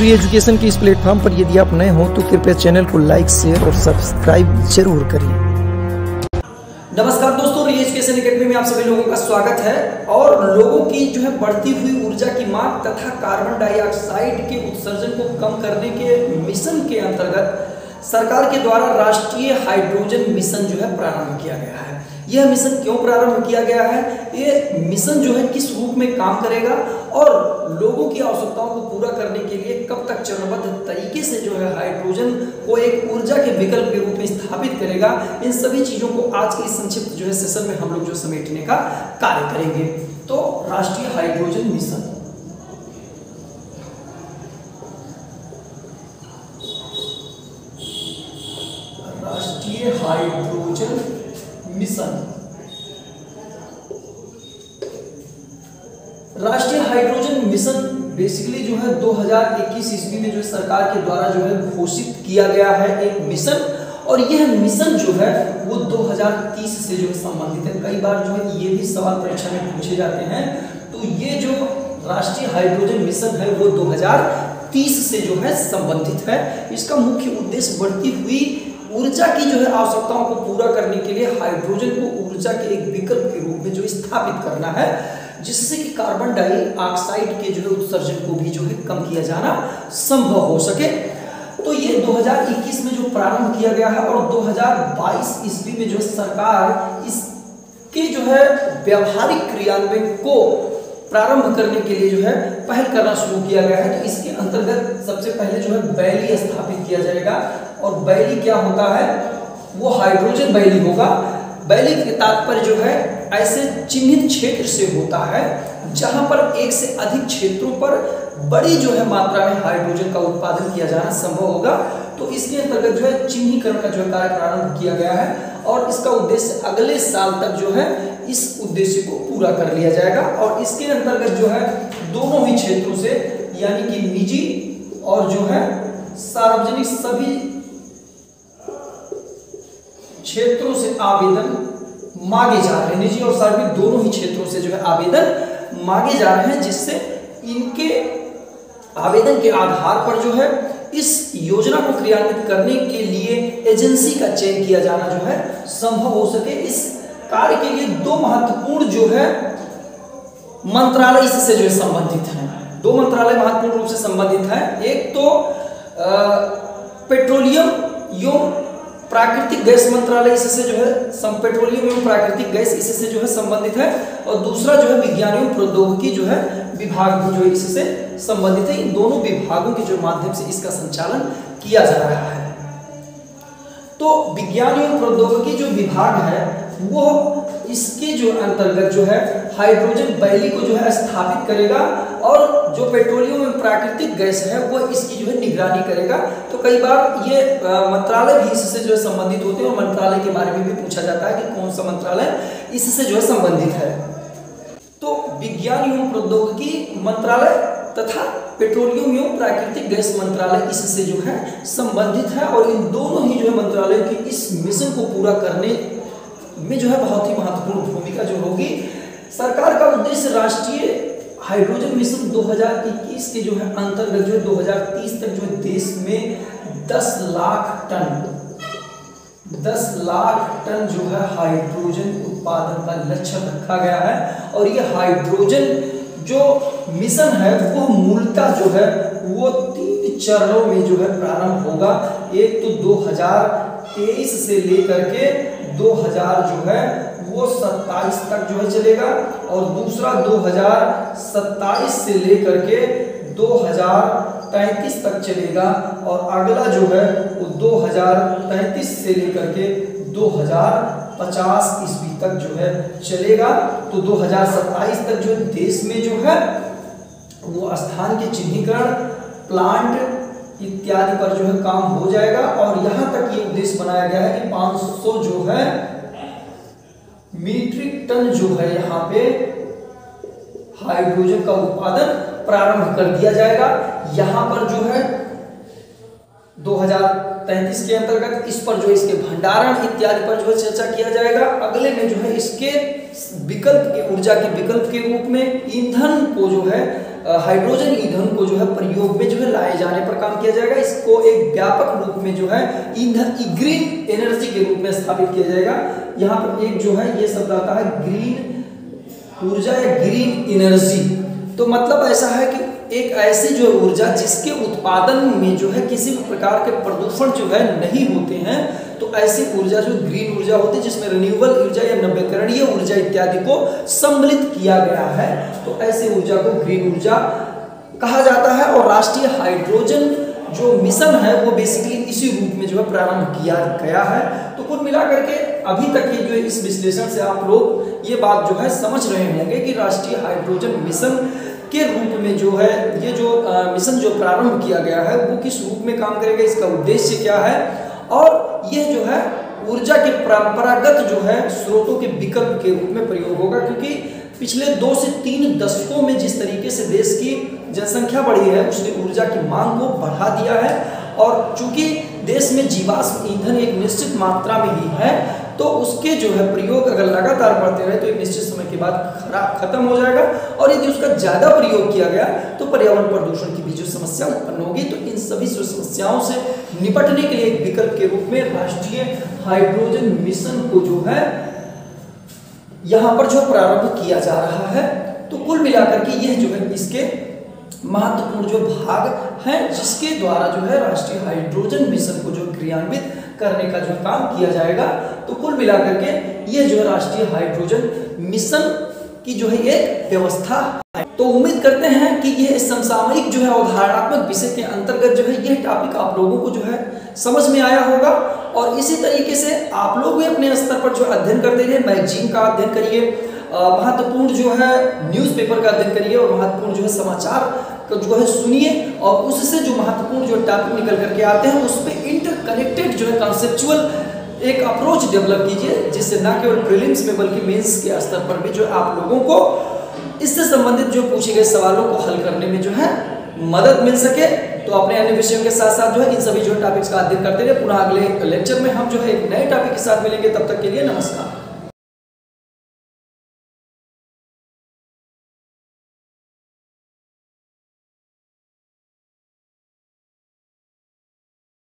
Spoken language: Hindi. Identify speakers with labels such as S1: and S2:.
S1: री एजुकेशन के इस प्लेटफॉर्म पर यदि आप नए हो तो कृपया चैनल को लाइक शेयर और सब्सक्राइब ज़रूर करिए
S2: नमस्कार दोस्तों री एजुकेशन अकेडमी में आप सभी लोगों का स्वागत है। और लोगों की जो है बढ़ती हुई ऊर्जा की मांग तथा कार्बन डाइऑक्साइड के उत्सर्जन को कम करने के मिशन के अंतर्गत सरकार के द्वारा राष्ट्रीय हाइड्रोजन मिशन जो है प्रारंभ किया गया है। यह मिशन क्यों प्रारंभ किया गया है? ये मिशन जो है किस रूप में काम करेगा? और लोगों की आवश्यकताओं को पूरा करने के लिए कब तक चरणबद्ध तरीके से जो है हाइड्रोजन को एक ऊर्जा के विकल्प के रूप में स्थापित करेगा, इन सभी चीज़ों को आज के संक्षिप्त जो है सेशन में हम लोग जो समेटने का कार्य करेंगे। तो राष्ट्रीय हाइड्रोजन मिशन राष्ट्रीय हाइड्रोजन मिशन राष्ट्रीय हाइड्रोजन मिशन बेसिकली जो है 2021 ईस्वी में जो सरकार के द्वारा जो है घोषित किया गया है एक मिशन। और यह मिशन जो है, वो 2030 से जो है संबंधित है। कई बार जो है ये भी सवाल परीक्षा में पूछे जाते हैं। तो ये जो राष्ट्रीय हाइड्रोजन मिशन है, वो 2030 से जो है संबंधित है। इसका मुख्य उद्देश्य बढ़ती हुई ऊर्जा की जो है आवश्यकताओं को पूरा करने के लिए हाइड्रोजन को ऊर्जा के एक विकल्प के रूप में जो स्थापित करना है। जिससे कि कार्बन डाइऑक्साइड के जो है उत्सर्जन को भी जो है कम किया जाना संभव हो सके। तो ये 2021 में जो प्रारंभ किया गया है और 2022 ईस्वी में जो सरकार इसके जो है व्यवहारिक क्रियान्वयन को प्रारंभ करने के लिए जो है पहल करना शुरू किया गया है। तो इसके अंतर्गत सबसे पहले जो है बैली स्थापित किया जाएगा और बैली क्या होता है? वो हाइड्रोजन बैली होगा। बैली के तात्पर्य जो है, ऐसे चिन्हित क्षेत्र से होता है, जहाँ पर एक से अधिक क्षेत्रों पर बड़ी जो है मात्रा में हाइड्रोजन का उत्पादन किया जाना संभव होगा। तो इसके अंतर्गत जो है चिन्हीकरण का जो है कार्य प्रारंभ किया गया है और इसका उद्देश्य अगले साल तक जो है इस उद्देश्य को पूरा कर लिया जाएगा और इसके अंतर्गत जो है दोनों ही क्षेत्रों से, यानी कि निजी और जो है सार्वजनिक सभी क्षेत्रों से आवेदन मांगे जा रहे हैं। निजी और सार्वजनिक दोनों ही क्षेत्रों से जो है आवेदन मांगे जा रहे हैं, जिससे इनके आवेदन के आधार पर जो है इस योजना को क्रियान्वित करने के लिए एजेंसी का चयन किया जाना जो है संभव हो सके। इस कार्य के लिए दो महत्वपूर्ण जो है मंत्रालय इससे जो है संबंधित हैं। दो मंत्रालय महत्वपूर्ण रूप से संबंधित हैं। एक तो पेट्रोलियम एवं प्राकृतिक गैस मंत्रालय इससे जो है पेट्रोलियम एवं प्राकृतिक गैस इससे जो है संबंधित है। और दूसरा जो है, विज्ञान एवं प्रौद्योगिकी जो है, विभाग भी जो है इससे संबंधित है। इन दोनों विभागों के जो माध्यम से इसका संचालन किया जा रहा है। तो विज्ञान एवं प्रौद्योगिकी जो विभाग है वो इसके जो अंतर्गत जो है हाइड्रोजन बैली को जो है स्थापित करेगा और जो पेट्रोलियम एवं प्राकृतिक गैस है, वो इसकी जो है निगरानी करेगा। तो कई बार ये मंत्रालय भी इससे जो है संबंधित होते हैं और मंत्रालय के बारे में भी पूछा जाता है कि कौन सा मंत्रालय इससे जो है संबंधित है। तो विज्ञान एवं प्रौद्योगिकी मंत्रालय तथा पेट्रोलियम एवं प्राकृतिक गैस मंत्रालय इससे जो है संबंधित है और इन दोनों ही जो है मंत्रालय की इस मिशन को पूरा करने में जो है बहुत ही महत्वपूर्ण भूमिका जो होगी। सरकार का उद्देश्य राष्ट्रीय हाइड्रोजन मिशन 2021 के जो है अंतर्गत जो है 2030 तक जो है देश में 10 लाख टन 10 लाख टन जो है हाइड्रोजन उत्पादन का लक्ष्य रखा गया है। और ये हाइड्रोजन जो मिशन है, वो मूलतः जो है, वो तीन चरणों में जो है प्रारंभ होगा। एक तो 2023 से लेकर के 2000 जो है, वो 27 तक जो है चलेगा और दूसरा 2027 से लेकर के 2033 तक चलेगा और अगला जो है, वो 2033 से लेकर के 2050 ईस्वी तक जो है चलेगा। तो 2027 तक जो देश में जो है, वो स्थान के चिन्हीकरण प्लांट इत्यादि पर जो है काम हो जाएगा और यहाँ तक ये उद्देश्य बनाया गया है कि 500 जो है मीट्रिक टन जो है यहाँ पे हाइड्रोजन का उत्पादन प्रारंभ कर दिया जाएगा। यहाँ पर जो है 2033 के अंतर्गत इस पर जो इसके भंडारण इत्यादि पर जो है चर्चा किया जाएगा। अगले में जो है इसके विकल्प के, ऊर्जा के विकल्प के रूप में ईंधन को जो है हाइड्रोजन ईंधन को जो है प्रयोग में जो है लाए जाने पर काम किया जाएगा। इसको एक व्यापक रूप में जो है ईंधन ग्रीन एनर्जी के रूप में स्थापित किया जाएगा। यहाँ पर एक जो है, ये शब्द आता है ग्रीन ऊर्जा या ग्रीन एनर्जी तो मतलब ऐसा है कि एक ऐसी जो ऊर्जा जिसके उत्पादन में जो है किसी भी प्रकार के प्रदूषण जो है नहीं होते हैं तो ऐसी ऊर्जा जो ग्रीन ऊर्जा होती है, जिसमें रिन्यूएबल ऊर्जा या नव्यकरणीय ऊर्जा इत्यादि को सम्मिलित किया गया है तो ऐसी ऊर्जा को ग्रीन ऊर्जा कहा जाता है और राष्ट्रीय हाइड्रोजन जो मिशन है, वो बेसिकली इसी रूप में जो है प्रारंभ किया गया है। तो कुल मिलाकर के अभी तक ये जो इस विश्लेषण से आप लोग ये बात जो है समझ रहे होंगे कि राष्ट्रीय हाइड्रोजन मिशन के रूप में जो है, ये जो मिशन जो प्रारंभ किया गया है, वो किस रूप में काम करेगा, इसका उद्देश्य क्या है? और ये जो है, ऊर्जा के परंपरागत जो है, स्रोतों के विकल्प के रूप में प्रयोग होगा, क्योंकि पिछले दो से तीन दशकों में जिस तरीके से देश की जनसंख्या बढ़ी है, उसने ऊर्जा की मांग को बढ़ा दिया है। और चूँकि देश में जीवाश्म ईंधन एक निश्चित मात्रा में ही है तो उसके जो है प्रयोग अगर लगातार बढ़ते रहे तो एक निश्चित समय के बाद खत्म हो जाएगा। और यदि उसका ज़्यादा प्रयोग किया गया तो पर्यावरण प्रदूषण की भी जो समस्या उत्पन्न होगी तो इन सभी समस्याओं से निपटने के लिए एक विकल्प के रूप में राष्ट्रीय हाइड्रोजन मिशन को जो है, यहाँ पर जो प्रारंभ किया जा रहा है तो कुल मिलाकर के यह जो है इसके महत्वपूर्ण जो भाग हैं, जिसके द्वारा जो है राष्ट्रीय हाइड्रोजन मिशन को जो क्रियान्वित करने का जो काम किया जाएगा तो कुल मिलाकर के ये जो है राष्ट्रीय हाइड्रोजन मिशन की जो है एक व्यवस्था है। तो उम्मीद करते हैं कि यह समसामयिक जो है अवधारणात्मक विषय के अंतर्गत जो है यह टॉपिक आप लोगों को जो है समझ में आया होगा। और इसी तरीके से आप लोग भी अपने स्तर पर जो अध्ययन करते रहिए, मैगजीन का अध्ययन करिए महत्वपूर्ण जो है न्यूज़पेपर का अध्ययन करिए और महत्वपूर्ण जो है समाचार का जो है सुनिए। और उससे जो महत्वपूर्ण जो टॉपिक निकल करके आते हैं, उस पर इंटरकनेक्टेड जो है कॉन्सेप्चुअल एक अप्रोच डेवलप कीजिए, जिससे ना केवल प्रीलिम्स में, बल्कि मेंस के स्तर पर भी जो आप लोगों को इससे संबंधित जो पूछे गए सवालों को हल करने में जो है मदद मिल सके। तो अपने अन्य विषयों के साथ साथ जो है इन सभी जो टॉपिक्स का अध्ययन करते रहे पुनः अगले लेक्चर में हम जो है एक नए टॉपिक के साथ मिलेंगे। तब तक के लिए नमस्कार।